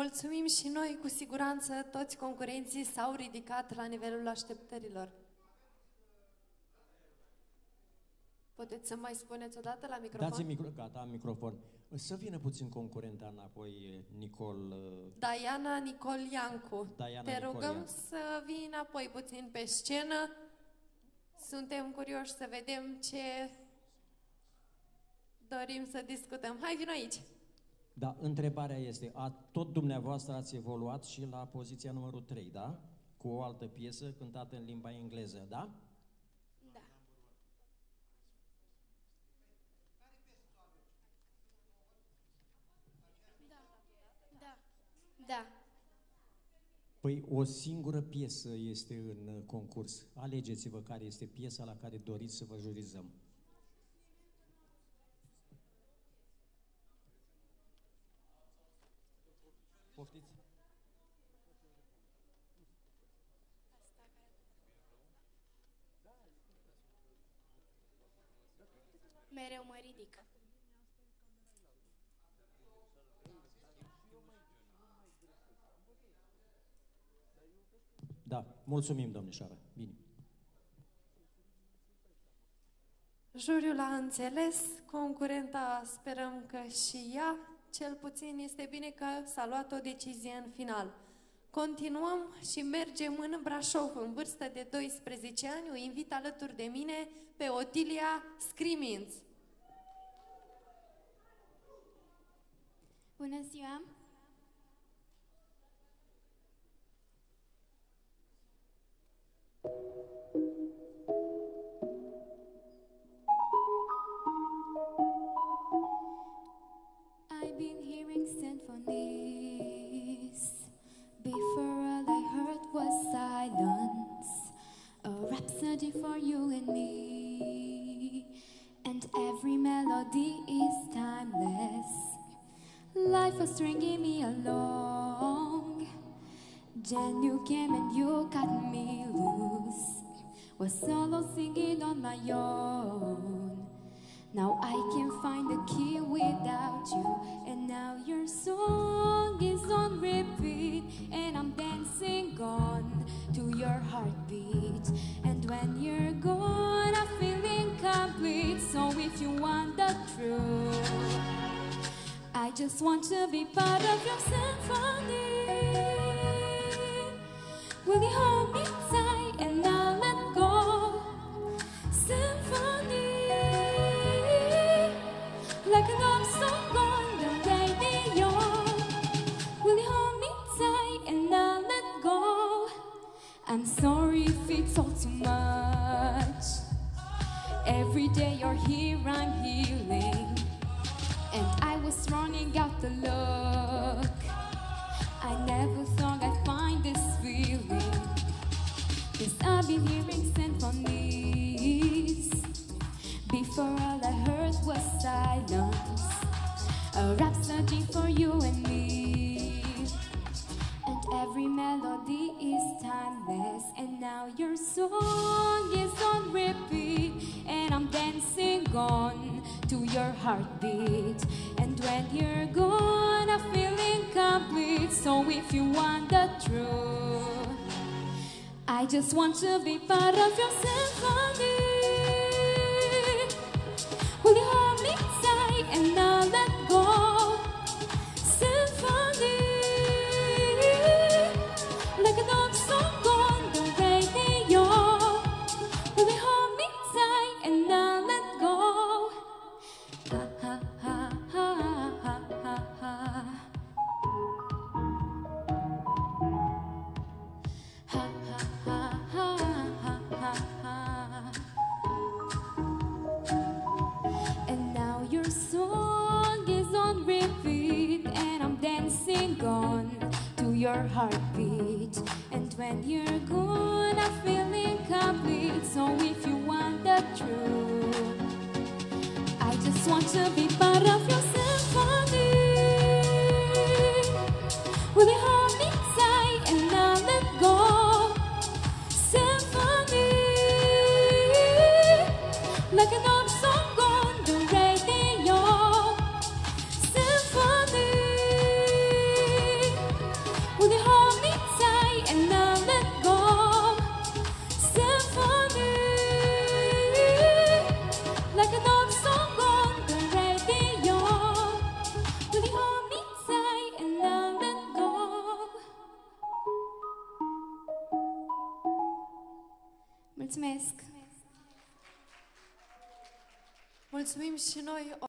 Mulțumim și noi, cu siguranță toți concurenții s-au ridicat la nivelul așteptărilor. Puteți să mai spuneți o dată la microfon? Dați micro, gata, am microfon. Să vină puțin concurenta înapoi, Nicol. uh, Diana Nicol Iancu. Diana Te Nicol rugăm Iancu. să vii înapoi puțin pe scenă. Suntem curioși să vedem ce dorim să discutăm. Hai, vino aici! Da, întrebarea este, a, tot dumneavoastră ați evoluat și la poziția numărul 3, da? Cu o altă piesă cântată în limba engleză, da? Da. Da. Da. Păi o singură piesă este în uh, concurs. Alegeți-vă care este piesa la care doriți să vă jurizăm. Poftiți? Mereu mă ridic. Da, mulțumim, domnișoară. Bine. Juriul a înțeles, concurenta sperăm că și ea, cel puțin este bine că s-a luat o decizie în final. Continuăm și mergem în Brașov, în vârstă de 12 ani, o invit alături de mine pe Otilia Screamings. Bună ziua! Was stringing me along. Then you came and you cut me loose. Was solo singing on my own. Now I can find the key without you. And now your song is on repeat. And I'm just want to be part of your symphony. Will you hold me tight and not let go? Symphony, like an love song on the radio. Will you hold me tight and not let go? I'm sorry if it's all too much. Every day you're here, I'm healing. And I was running now your song is on repeat. And I'm dancing on to your heartbeat. And when you're gone, I feel incomplete. So if you want the truth, I just want to be part of your symphony. Your heartbeat. And when you're gone, I feel incomplete. So if you want the truth, I just want to be part of Mulțumesc! Mulțumim și noi!